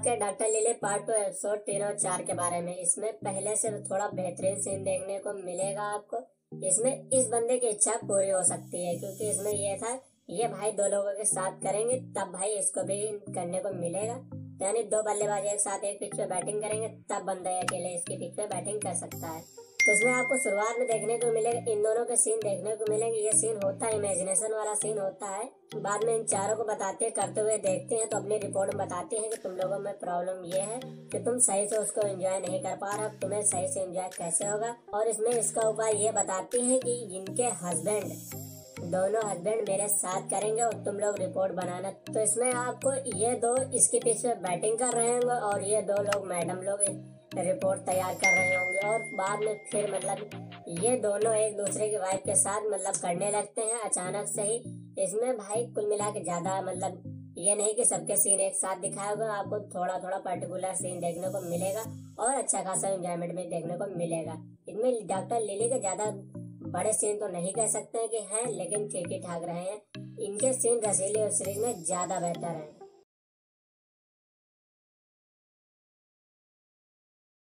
आपके डॉक्टर लीले part two episode तीन और चार के बारे में। इसमें पहले से थोड़ा बेहतरीन सीन देखने को मिलेगा आपको। इसमें इस बंदे की इच्छा पूरी हो सकती है, क्योंकि इसमें यह था, ये भाई दो लोगों के साथ करेंगे, तब भाई इसको भी करने को मिलेगा। यानी दो बल्लेबाज एक साथ एक पिच पे बैटिंग करेंगे, तब बंदा अकेले इसकी पिच पे बैटिंग कर सकता है। तो इसमें आपको शुरुआत में देखने को मिलेगा, इन दोनों के सीन देखने को मिलेंगे। ये सीन होता है इमेजिनेशन वाला सीन होता है। बाद में इन चारों को बताते हैं, करते हुए देखते हैं तो अपनी रिपोर्ट में बताते हैं कि तुम लोगों में प्रॉब्लम ये है कि तुम सही से उसको एंजॉय नहीं कर पा रहे तुम्हें सही से एंजॉय कैसे होगा? और इसमें इसका उपाय ये बताते हैं कि इनके हस्बैंड दोनों हस्बैंड मेरे साथ करेंगे और तुम लोग रिपोर्ट बनाना। तो इसमें आपको ये दो, इसके पीछे बैटिंग कर रहे होंगे और ये दो लोग मैडम लोग रिपोर्ट तैयार कर रहे होंगे और बाद में फिर मतलब ये दोनों एक दूसरे की वाइफ के साथ मतलब करने लगते हैं अचानक से ही। इसमें भाई कुल मिला के ज़्यादा मतलब ये नहीं कि सबके सीन एक साथ दिखाया होगा, आपको थोड़ा थोड़ा पर्टिकुलर सीन देखने को मिलेगा और अच्छा खासा एंजॉयमेंट भी देखने को मिलेगा। इनमें डॉक्टर लिली के ज़्यादा बड़े सीन तो नहीं कह सकते हैं कि हैं, लेकिन ठीक ठाक रहे हैं। इनके सीन रसीली सीरीज़ में ज़्यादा बेहतर है।